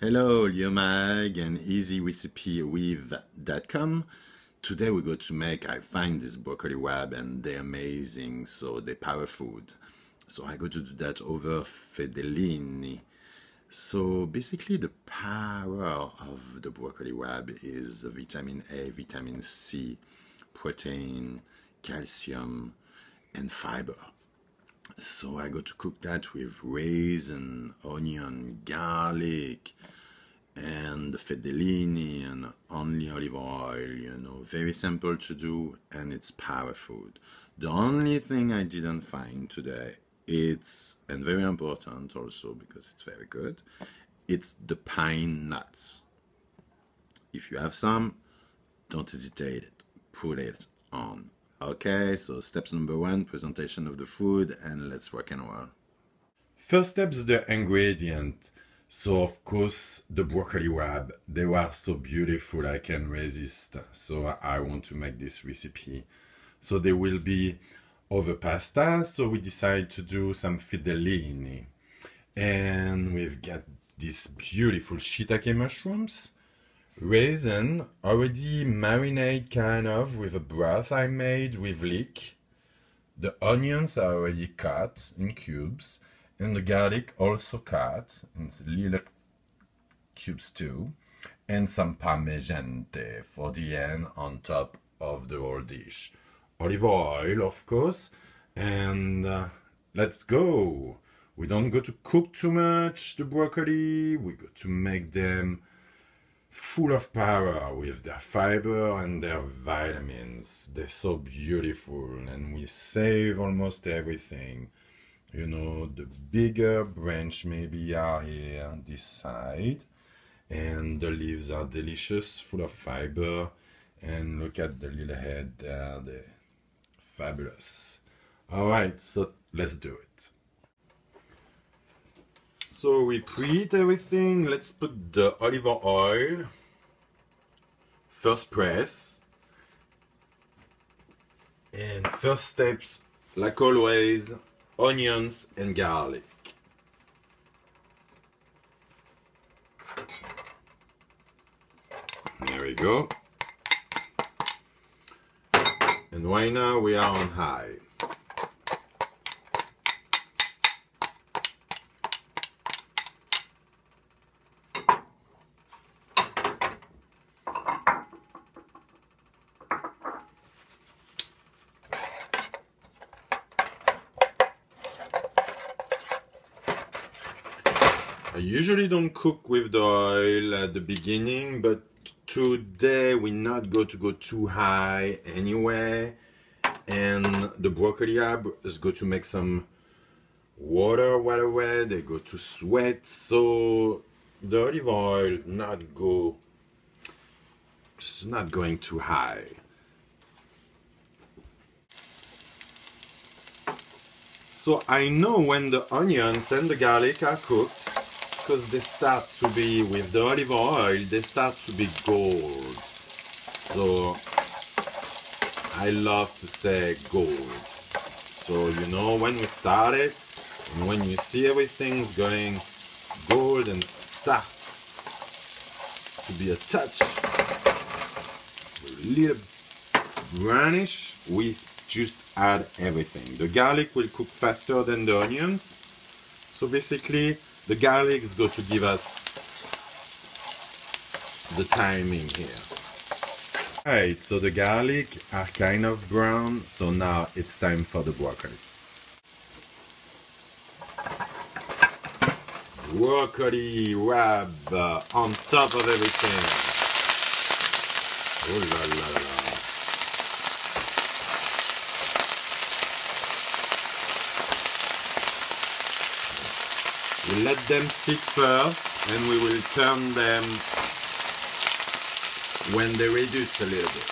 Hello, Liomag and EasyRecipeWith.com. Today we go to make, I find this broccoli rabe and they're amazing, so they're power food. So I go to do that over Fedelini. So basically the power of the broccoli rabe is vitamin A, vitamin C, protein, calcium, and fiber. So I go to cook that with raisin, onion, garlic, and fedelini and only olive oil, you know, very simple to do and it's power food. The only thing I didn't find today, it's, and very important also because it's very good, it's the pine nuts. If you have some, don't hesitate put it on. Okay, so steps number one, presentation of the food and let's work and roll. First step is the ingredient. So of course the broccoli rabe, they were so beautiful I can resist. So I want to make this recipe. So there will be over pasta. So we decide to do some fedelini. And we've got these beautiful shiitake mushrooms. Raisin, already marinate kind of with a broth I made with leek. The onions are already cut in cubes and the garlic also cut in little cubes too and some parmigiante for the end on top of the whole dish olive oil of course and uh, let's go we don't go to cook too much the broccoli we go to make them full of power with their fiber and their vitamins. They're so beautiful and we save almost everything. You know the bigger branch maybe are here on this side and the leaves are delicious full of fiber. And look at the little head there they're fabulous. All right so let's do it so we preheat everything let's put the olive oil first press and first steps like always onions and garlic. There we go. And right now we are on high. I usually don't cook with the oil at the beginning, but today we're not going to go too high anyway. And the broccoli is going to make some water right away. They go to sweat, so the olive oil not go, it's not going too high. So I know when the onions and the garlic are cooked, because they start to be with the olive oil they start to be gold. So I love to say gold. So you know when we started and when you see everything's going gold and start to be a touch a little brownish we just add everything. The garlic will cook faster than the onions. So basically the garlic is going to give us the timing here. Alright, so the garlic are kind of brown, so now it's time for the broccoli. Broccoli rabe uh, on top of everything. Oh la la la. We let them sit first and we will turn them when they reduce a little bit.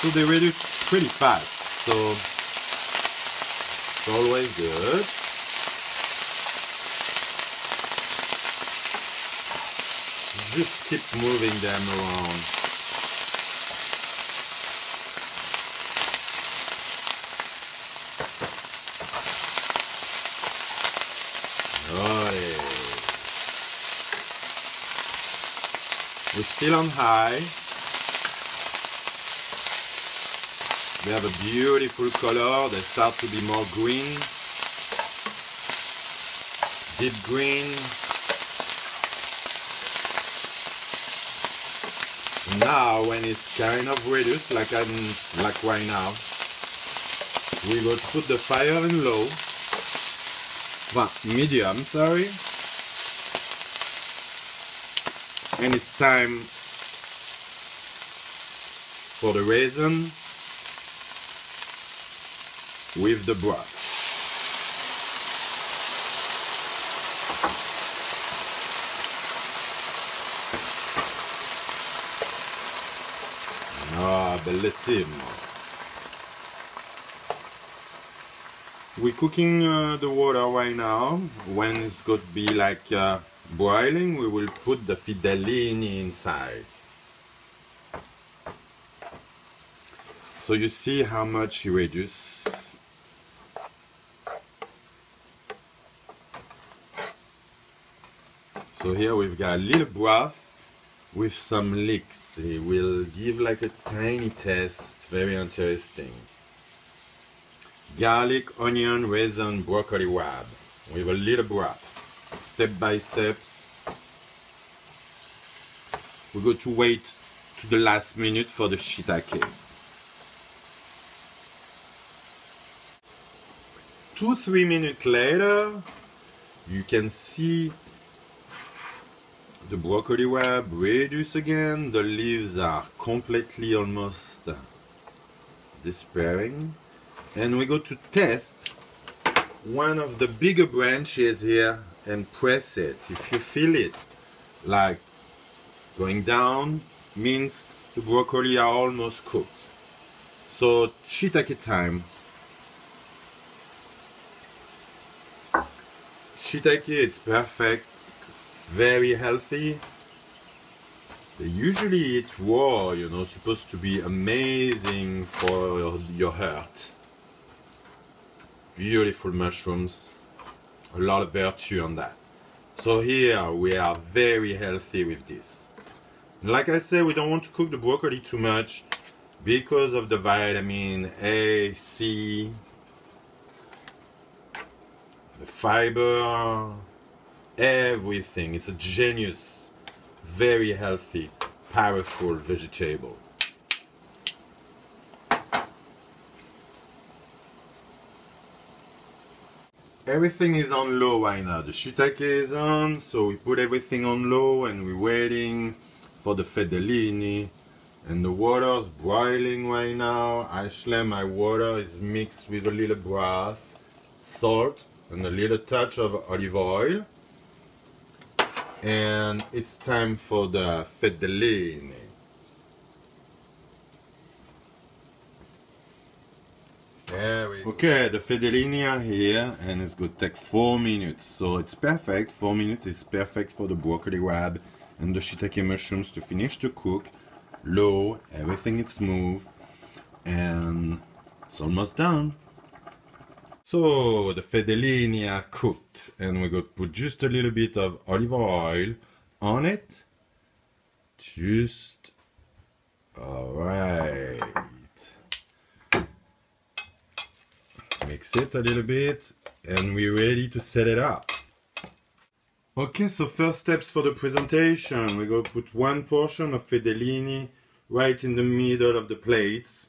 So they reduce pretty fast, so it's always good. Just keep moving them around. We're still on high. They have a beautiful color. They start to be more green. Deep green. Now when it's kind of reduced like I'm like right now, we will put the fire in low. Well, medium, sorry. And it's time for the raisin with the broth. Bellissimo. We're cooking uh, the water right now. When it's going to be like uh, boiling, we will put the fedelini inside. So you see how much you reduce So here we've got a little broth with some leeks. It will give like a tiny taste, very interesting. Garlic, onion, raisin, broccoli rabe with a little broth. Step by steps. We're going to wait to the last minute for the shiitake. Two, three minutes later, you can see the broccoli rabe reduce again. The leaves are completely almost disappearing. And we go to test one of the bigger branches here and press it. If you feel it like going down means the broccoli are almost cooked. So shiitake time. Shiitake it's perfect very healthy. They usually eat raw, you know, supposed to be amazing for your heart. Beautiful mushrooms, a lot of virtue on that. So here we are very healthy with this. Like I said, we don't want to cook the broccoli too much because of the vitamin A, C, the fiber, everything. It's a genius, very healthy, powerful vegetable. Everything is on low right now. The shiitake is on, so we put everything on low and we're waiting for the fettuccine. And the water's boiling right now. I Actually, my water is mixed with a little broth, salt, and a little touch of olive oil and it's time for the fettuccine. Okay, the fettuccine are here and it's to take 4 minutes. So it's perfect, 4 minutes is perfect for the broccoli rabe and the shiitake mushrooms to finish to cook. Low, everything is smooth and it's almost done. So the fettuccine are cooked and we're going to put just a little bit of olive oil on it. Just alright. Mix it a little bit and we're ready to set it up. Okay, so first steps for the presentation. We're going to put one portion of fettuccine right in the middle of the plates.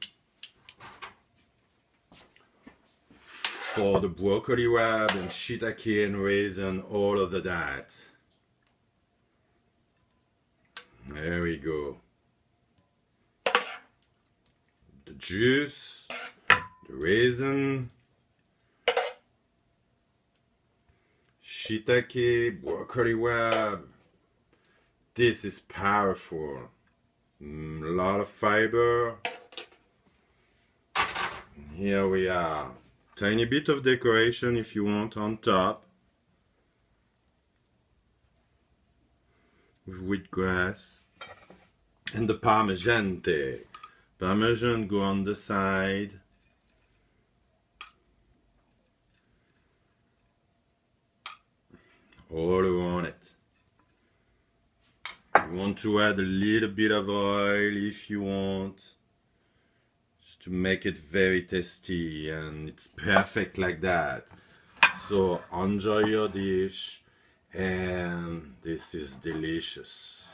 For the broccoli rabe and shiitake and raisin, all of the that. There we go. The juice, the raisin, shiitake, broccoli rabe. This is powerful. Mm, a lot of fiber. here we are. Tiny bit of decoration if you want on top. with wheatgrass and the parmesan. Parmesan go on the side. All around it. You want to add a little bit of oil if you want to make it very tasty and it's perfect like that. So enjoy your dish and this is delicious.